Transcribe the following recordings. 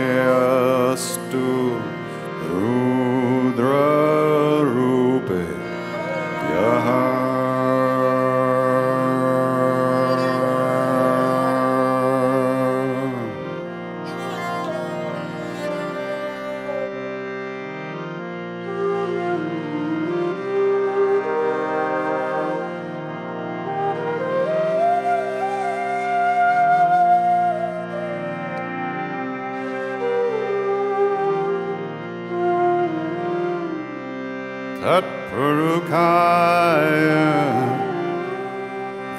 us to Perukaya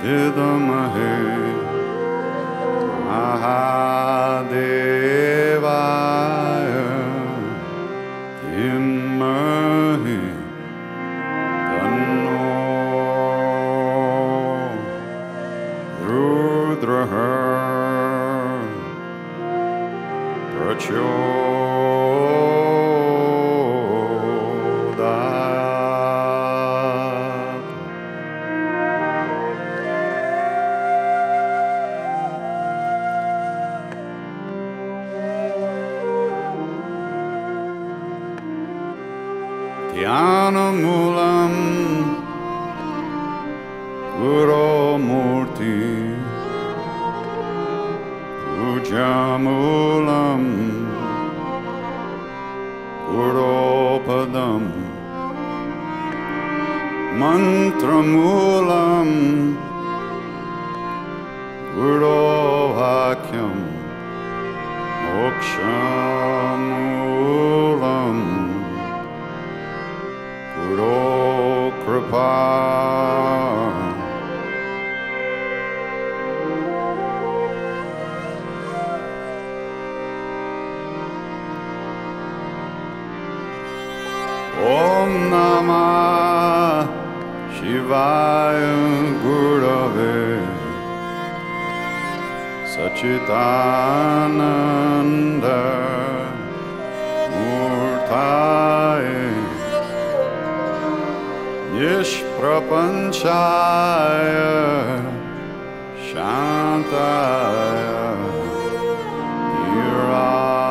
Vidamahe Dhyanam Mulam Guru Murti Puja Mulam Guru Padam Mantra Mulam Guru Vakyam Moksham ॐ नमा श शिवाय Gudwe सचिान Ishprapanchaya Shantaya Niraya